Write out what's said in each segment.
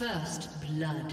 First blood.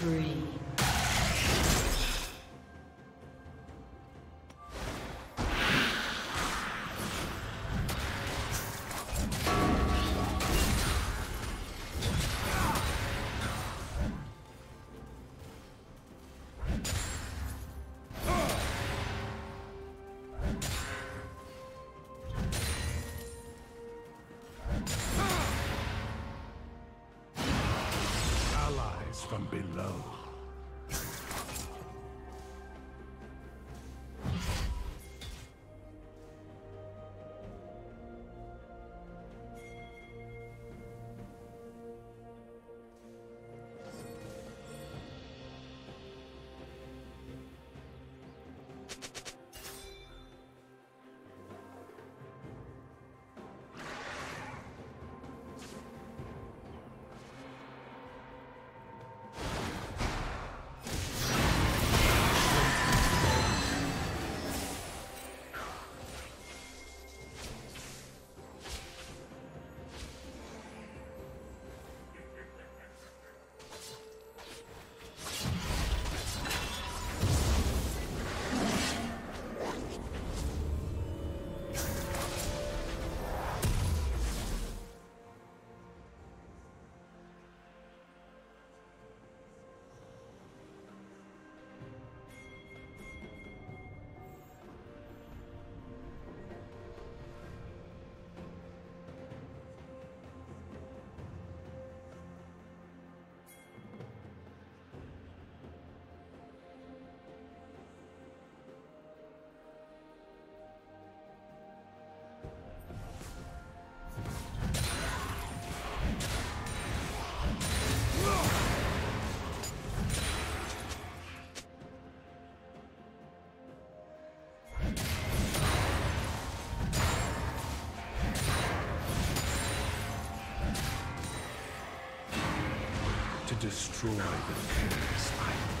free. From below. Destroy the things I am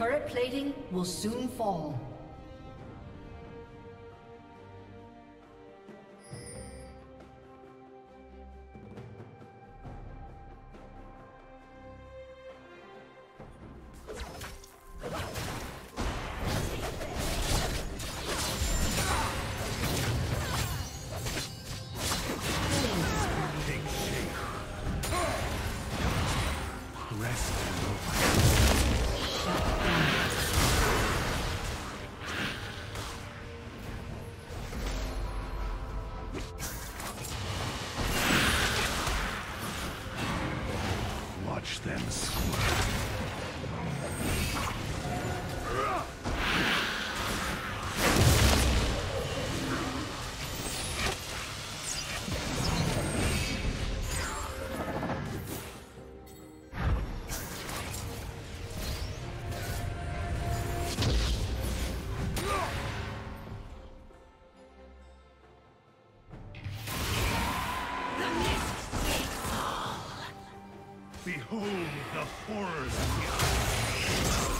Turret plating will soon fall. Rest in the the horrors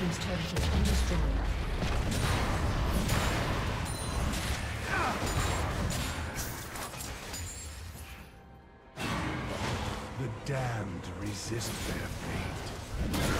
Team's turret has been destroyed. The damned resist their fate.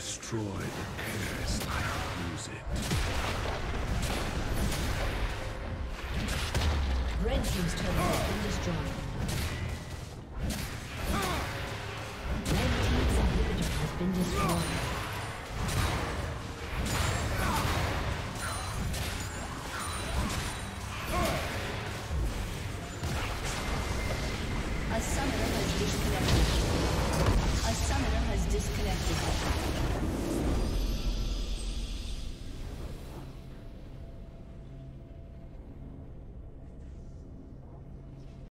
Destroy the I use it. Red Team's turret has been destroyed.